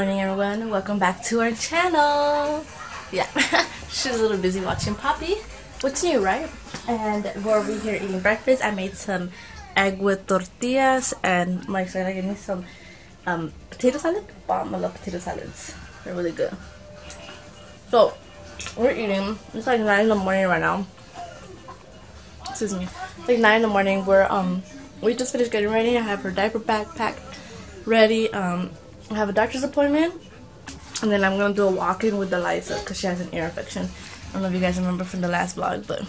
morning everyone. Welcome back to our channel. Yeah she's a little busy watching poppy. What's new right? And we're over here eating breakfast. I made some egg with tortillas and my friend gave me some um, potato salad. Bomb i love potato salads. They're really good. So we're eating. It's like 9 in the morning right now. Excuse me. It's like 9 in the morning. We're um we just finished getting ready. I have her diaper backpack ready. Um I have a doctor's appointment and then I'm gonna do a walk-in with Eliza because she has an ear infection. I don't know if you guys remember from the last vlog, but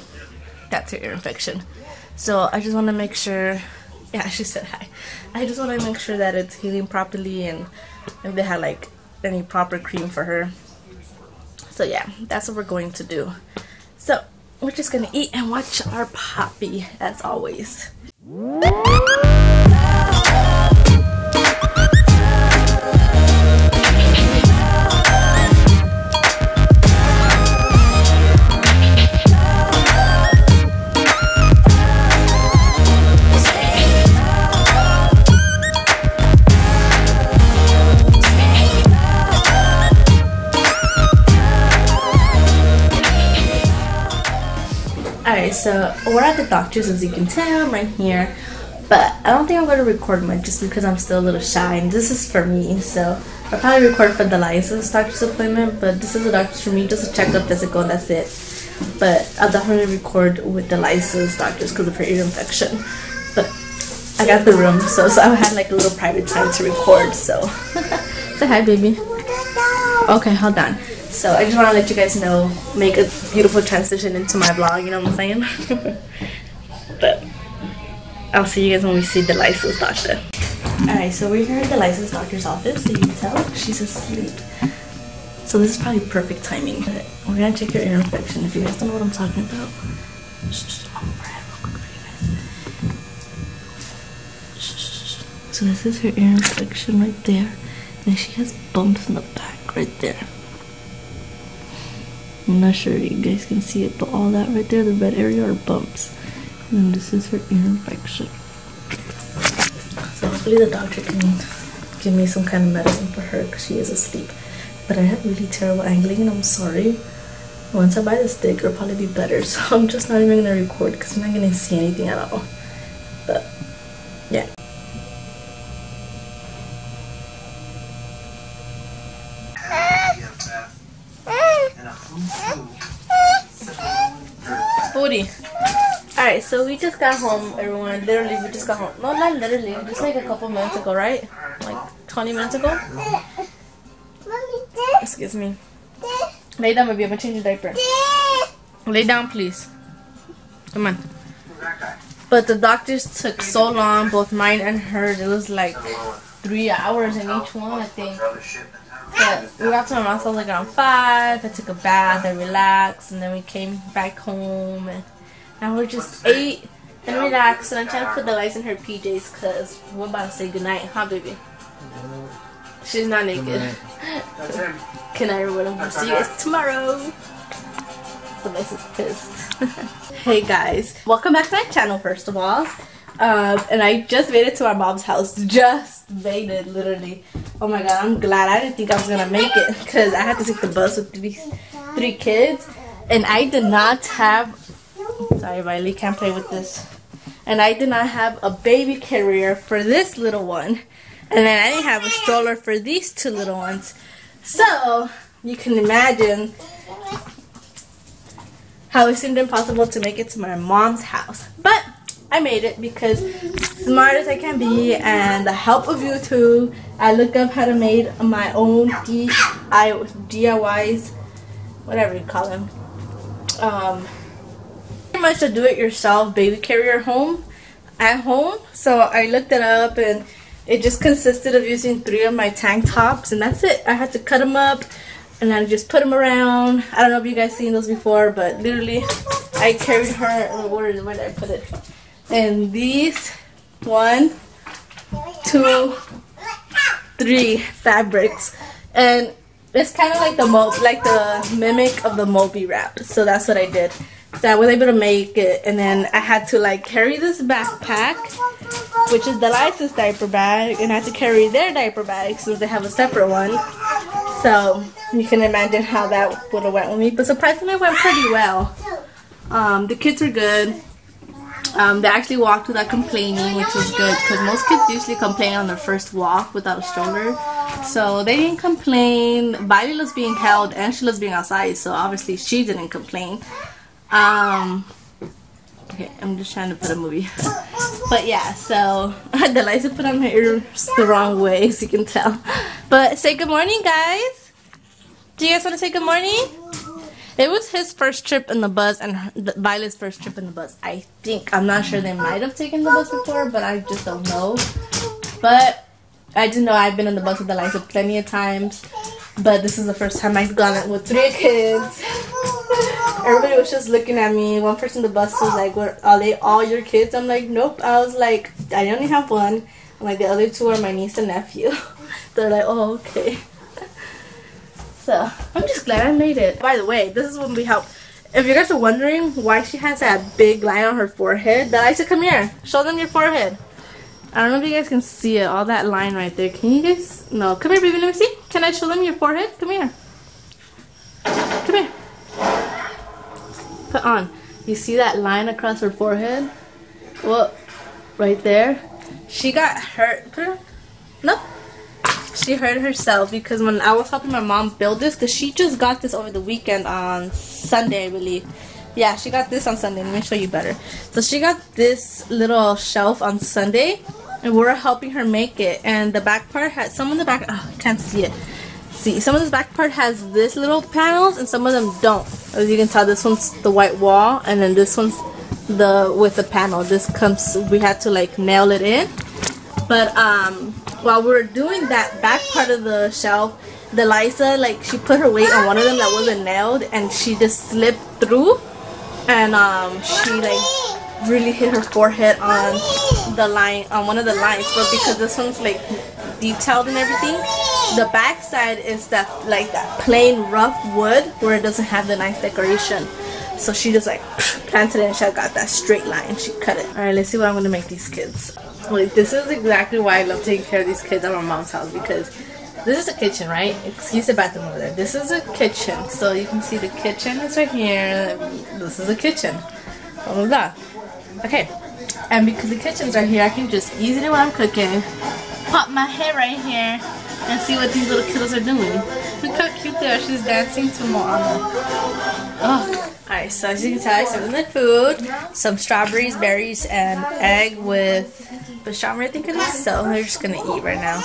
that's her ear infection. So I just want to make sure. Yeah, she said hi. I just want to make sure that it's healing properly and if they had like any proper cream for her. So yeah, that's what we're going to do. So we're just gonna eat and watch our poppy as always. Alright, so we're at the doctor's as you can tell, I'm right here. But I don't think I'm going to record much just because I'm still a little shy and this is for me. So I'll probably record for the license doctor's appointment, but this is a doctor's for me, just a checkup, physical, that's it. But I'll definitely record with the license doctors because of her ear infection. But I got the room, so, so I had like a little private time to record, so. Say hi, baby. Okay, hold on. So I just want to let you guys know, make a beautiful transition into my vlog, you know what I'm saying? but I'll see you guys when we see the license doctor. Alright, so we're here at the license doctor's office, so you can tell she's asleep. So this is probably perfect timing. We're gonna check your ear infection. If you guys don't know what I'm talking about, just I'll move real quick for you guys. So this is her ear infection right there. And she has bumps in the back right there. I'm not sure you guys can see it, but all that right there, the red area are bumps. And this is her ear infection. So hopefully the doctor can give me some kind of medicine for her because she is asleep. But I have really terrible angling and I'm sorry. Once I buy the stick, it'll probably be better. So I'm just not even going to record because I'm not going to see anything at all. But yeah. Booty. Alright, so we just got home, everyone. Literally, we just got home. No, not literally. Just like a couple minutes ago, right? Like 20 minutes ago? Excuse me. Lay down, baby. I'm gonna change your diaper. Lay down, please. Come on. But the doctors took so long, both mine and hers. It was like three hours in each one, I think. But we got to my mom's house like around 5. I took a bath, I relaxed, and then we came back home. And now we're just ate and relaxed. And I'm trying to put the lights in her PJs because we're about to say goodnight, huh, baby? She's not naked. Good night, everyone. We'll see you guys tomorrow. The lights is pissed. hey, guys. Welcome back to my channel, first of all. Um, and I just made it to my mom's house. Just made it, literally. Oh my god, I'm glad. I didn't think I was gonna make it because I had to take the bus with three, three kids, and I did not have. Sorry, Riley, can't play with this. And I did not have a baby carrier for this little one, and then I didn't have a stroller for these two little ones. So you can imagine how it seemed impossible to make it to my mom's house, but. I made it because smart as I can be and the help of YouTube, I looked up how to make my own DIYs, whatever you call them. Um, pretty much a do-it-yourself baby carrier home at home. So I looked it up and it just consisted of using three of my tank tops and that's it. I had to cut them up and I just put them around. I don't know if you guys seen those before, but literally I carried her, where, where did I put it? and these one two three fabrics and it's kind of like the mo like the mimic of the Moby wrap so that's what I did so I was able to make it and then I had to like carry this backpack which is the license diaper bag, and I had to carry their diaper bag since they have a separate one. So you can imagine how that would have went with me. But surprisingly, it went pretty well. Um, the kids were good. Um, they actually walked without complaining, which was good because most kids usually complain on their first walk without a stroller. So they didn't complain. Violet was being held and she was being outside, so obviously she didn't complain. Um, okay, I'm just trying to put a movie. but yeah, so the lights put on my ears the wrong way, as you can tell. But say good morning, guys. Do you guys want to say good morning? It was his first trip in the bus and Violet's first trip in the bus. I think. I'm not sure they might have taken the bus before, but I just don't know. But I just know I've been in the bus with Eliza plenty of times. But this is the first time I've gone with three kids. Everybody was just looking at me. One person the bus was like, "What are they all your kids?" I'm like, "Nope." I was like, "I only have one." Like, "The other two are my niece and nephew." They're like, "Oh, okay." So I'm just glad I made it. By the way, this is when we help. If you guys are wondering why she has that big line on her forehead, Deliza, come here. Show them your forehead. I don't know if you guys can see it, all that line right there. Can you guys? No, come here, baby. Let me see. Can I show them your forehead? Come here. Come here. Put on. You see that line across her forehead? Well, right there. She got hurt. It. No, she hurt herself because when I was helping my mom build this, because she just got this over the weekend on Sunday, I believe. Yeah, she got this on Sunday. Let me show you better. So she got this little shelf on Sunday, and we are helping her make it. And the back part had some in the back. Oh, I can't see it. See, some of this back part has this little panels, and some of them don't. As you can tell, this one's the white wall, and then this one's the with the panel. This comes. We had to like nail it in, but um while we were doing that back part of the shelf, Deliza, like, she put her weight on one of them that wasn't nailed, and she just slipped through, and um, she, like, really hit her forehead on the line, on one of the lines, but because this one's, like, detailed and everything, the back side is that, like, that plain rough wood where it doesn't have the nice decoration. So she just, like, planted it and she got that straight line. She cut it. Alright, let's see what I'm to make these kids. Like, this is exactly why I love taking care of these kids at my mom's house because this is a kitchen, right? Excuse the bathroom over there. This is a kitchen. So you can see the kitchen is right here. This is a kitchen. Blah, blah, blah. Okay. And because the kitchen's right here, I can just easily when I'm cooking, pop my head right here and see what these little kiddos are doing. Look how cute they are. She's dancing to Moana. Oh. Alright, so as you can tell, I served them the food. Some strawberries, berries, and egg with pastrami, I think it is. So they're just gonna eat right now.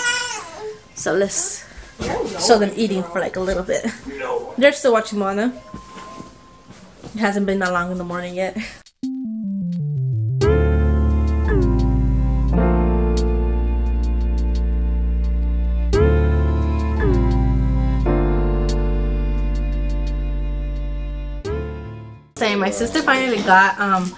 So let's show them eating for like a little bit. They're still watching Moana. It hasn't been that long in the morning yet. My sister finally got um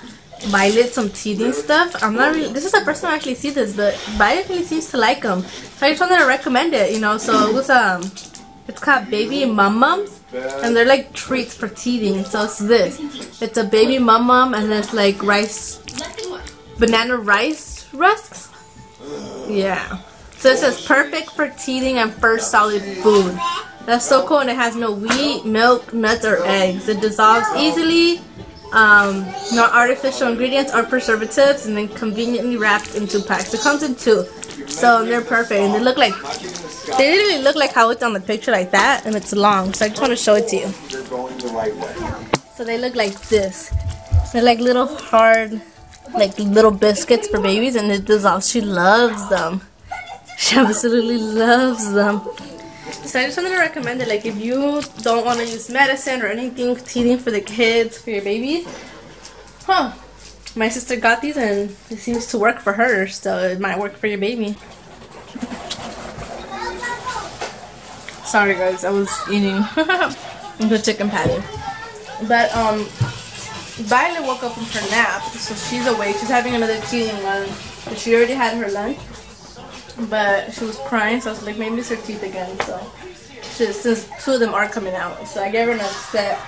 Violet some teething stuff. I'm not really. This is the first time I actually see this, but Violet really seems to like them. So I just wanted to recommend it. You know, so it was um, it's called Baby Mum Mums, and they're like treats for teething. So it's this. It's a Baby Mum Mum, and it's like rice, banana rice rusks. Yeah. So it says perfect for teething and first solid food. That's so cool, and it has no wheat, milk, nuts, or eggs. It dissolves easily um, no artificial ingredients or preservatives, and then conveniently wrapped in two packs. It comes in two, so they're perfect, and they look like they literally look like how it's on the picture, like that, and it's long. So I just want to show it to you. So they look like this. They're like little hard, like little biscuits for babies, and it dissolves. She loves them. She absolutely loves them. So I just wanted to recommend it. Like if you don't want to use medicine or anything teething for the kids, for your babies, huh? My sister got these and it seems to work for her, so it might work for your baby. Sorry guys, I was eating the chicken patty. But um Violet woke up from her nap, so she's awake. She's having another teething one. but She already had her lunch but she was crying, so I was like, maybe it's her teeth again. So she, since two of them are coming out, so I gave her an set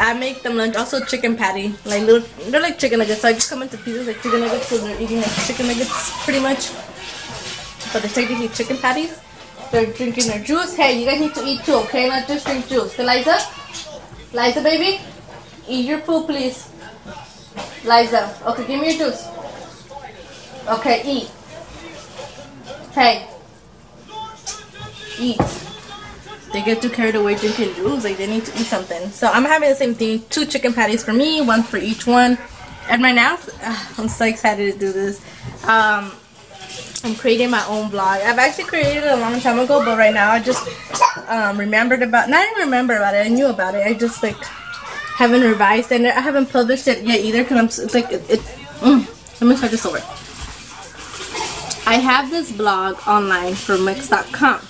I make them lunch. Also chicken patty, like little, they're like chicken nuggets. So I just come into pieces like chicken nuggets, so they're eating like chicken nuggets pretty much. But they're technically chicken patties. They're drinking their juice. Hey, you guys need to eat too, okay? Not just drink juice. Liza? Liza, baby? Eat your food, please. Liza, okay, give me your juice. Okay, eat. Hey. Eat they get too carried away drinking juice. Like they need to eat something. So I'm having the same thing. Two chicken patties for me, one for each one. And right now, I'm so excited to do this. Um, I'm creating my own vlog. I've actually created it a long time ago, but right now I just um, remembered about, not even remember about it, I knew about it. I just like haven't revised and I haven't published it yet either because I'm, it's like, it, it mm, let me start this over. I have this blog online for Wix.com,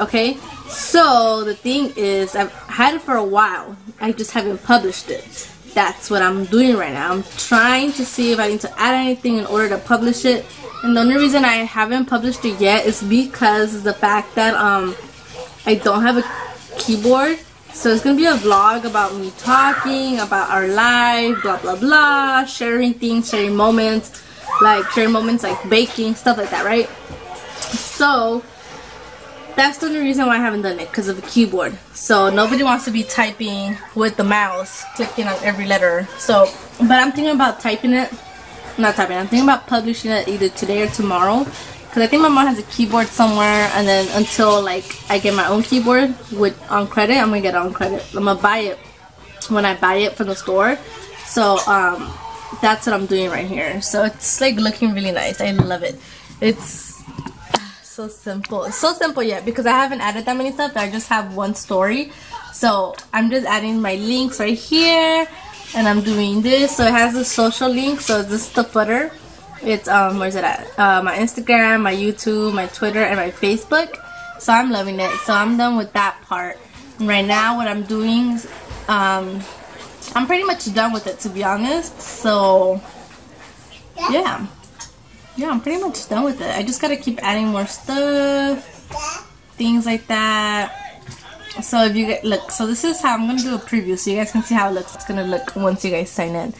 okay? So the thing is, I've had it for a while. I just haven't published it. That's what I'm doing right now. I'm trying to see if I need to add anything in order to publish it. And the only reason I haven't published it yet is because the fact that um I don't have a keyboard. So it's gonna be a vlog about me talking about our life, blah blah blah, sharing things, sharing moments, like sharing moments like baking, stuff like that, right? So that's the only reason why I haven't done it because of the keyboard. So nobody wants to be typing with the mouse clicking on every letter. So but I'm thinking about typing it. Not typing I'm thinking about publishing it either today or tomorrow. Because I think my mom has a keyboard somewhere and then until like I get my own keyboard with on credit I'm gonna get on credit. I'm gonna buy it when I buy it from the store. So um that's what I'm doing right here so it's like looking really nice I love it it's so simple. It's so simple yet because I haven't added that many stuff. I just have one story. So I'm just adding my links right here and I'm doing this. So it has a social link. So this is the footer. It's, um, where's it at? Uh, my Instagram, my YouTube, my Twitter, and my Facebook. So I'm loving it. So I'm done with that part. right now what I'm doing is, um, I'm pretty much done with it to be honest. So, yeah yeah, I'm pretty much done with it. I just gotta keep adding more stuff, things like that. So if you get, look, so this is how I'm gonna do a preview so you guys can see how it looks. It's gonna look once you guys sign in.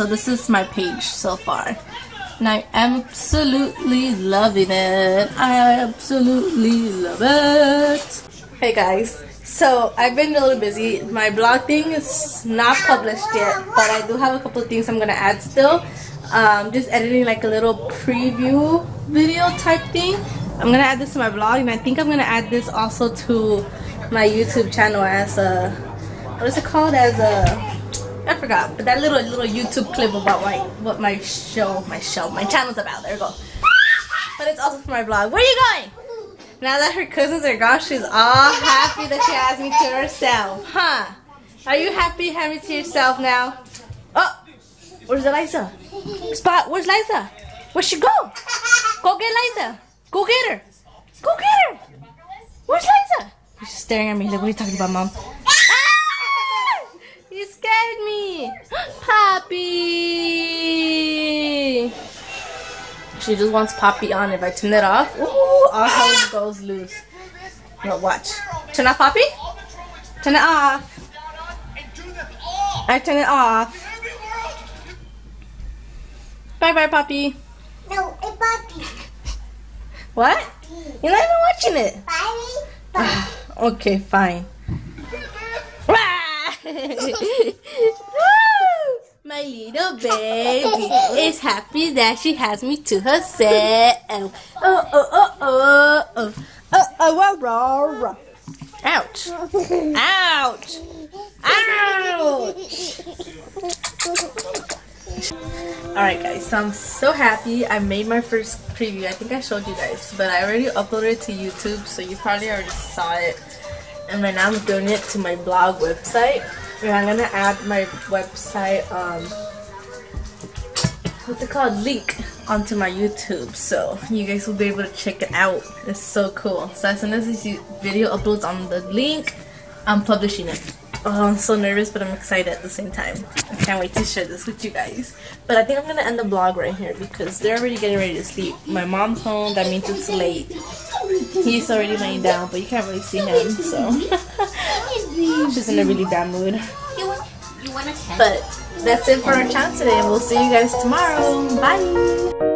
So this is my page so far. And I am absolutely loving it. I absolutely love it. Hey guys. So I've been a little busy. My blog thing is not published yet but I do have a couple of things I'm gonna add still. Um, just editing like a little preview video type thing. I'm gonna add this to my blog and I think I'm gonna add this also to my YouTube channel as a what is it called? As a I forgot, but that little little YouTube clip about my what my show, my show, my channel's about. There we go. But it's also for my vlog. Where are you going? Now that her cousins are gone, she's all happy that she has me to herself, huh? Are you happy having me to yourself now? Oh, where's Eliza? Spot, where's Liza? Where'd she go? Go get Liza. Go get her. Go get her. Where's Liza? She's staring at me. Like, what are you talking about, mom? You scared me. Poppy. She just wants Poppy on. If I turn it off, ooh, all hell goes loose. No, watch. Turn off, Poppy. Turn it off. I turn it off. Bye bye, Poppy. No, it's Poppy. What? You're not even watching it. Poppy. Okay, fine. My little baby is happy that she has me to herself. Oh, oh, oh, oh, oh, oh, oh, oh, oh. Ouch. Ouch. Ouch. Alright guys, so I'm so happy. I made my first preview. I think I showed you guys, but I already uploaded it to YouTube, so you probably already saw it. And right now I'm doing it to my blog website. And I'm gonna add my website, um, what's it called, link onto my YouTube. So you guys will be able to check it out. It's so cool. So as soon as this video uploads on the link, I'm publishing it. Oh, I'm so nervous, but I'm excited at the same time. I can't wait to share this with you guys. But I think I'm gonna end the vlog right here because they're already getting ready to sleep. My mom's home, that means it's late. He's already laying down, but you can't really see him, so she's in a really bad mood. But that's it for our chat today, and we'll see you guys tomorrow. Bye!